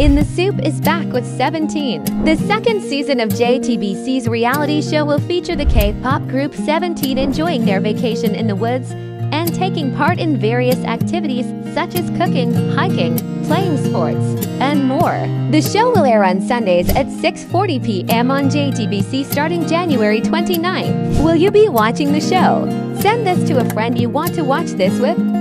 In the Soop is back with 17. The second season of JTBC's reality show will feature the K-pop group 17 enjoying their vacation in the woods and taking part in various activities such as cooking, hiking, playing sports, and more. The show will air on Sundays at 6:40 p.m. on JTBC starting January 29th. Will you be watching the show? Send this to a friend you want to watch this with